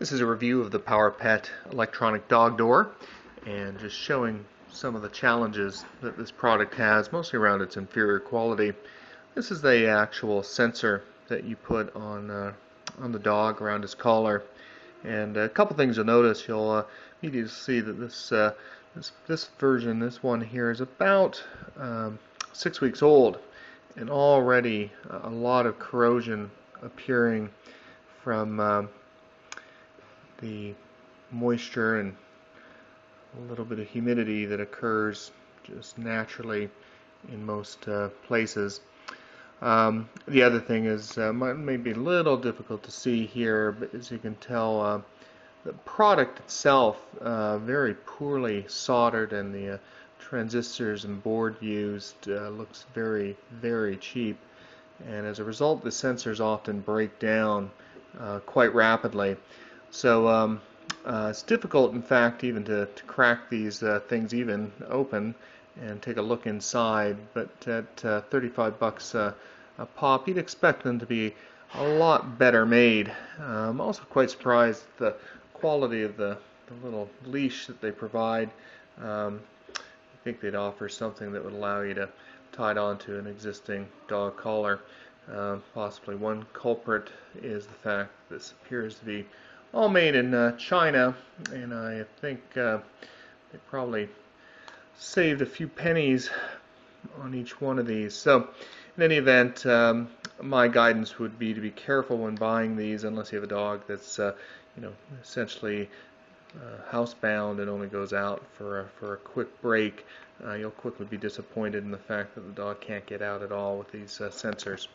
This is a review of the PowerPet electronic dog door and just showing some of the challenges that this product has, mostly around its inferior quality. This is the actual sensor that you put on uh, on the dog around his collar. And a couple things you'll notice, you'll uh, immediately see that this, uh, this, this version, this one here, is about um, six weeks old, and already a lot of corrosion appearing from um, the moisture and a little bit of humidity that occurs just naturally in most uh, places. Um, the other thing is, uh, may be a little difficult to see here, but as you can tell, uh, the product itself uh, very poorly soldered and the uh, transistors and board used uh, looks very, very cheap. And as a result, the sensors often break down quite rapidly. So um, uh, it's difficult, in fact, even to, to crack these uh, things even open and take a look inside. But at uh, 35 bucks a pop, you'd expect them to be a lot better made. I'm also quite surprised at the quality of the, the little leash that they provide. Um, I think they'd offer something that would allow you to tie it onto an existing dog collar. Uh, possibly one culprit is the fact that this appears to be all made in uh, China, and I think uh, they probably saved a few pennies on each one of these. So, in any event, um, my guidance would be to be careful when buying these, unless you have a dog that's, uh, you know, essentially uh, housebound and only goes out for a, for a quick break. Uh, you'll quickly be disappointed in the fact that the dog can't get out at all with these uh, sensors.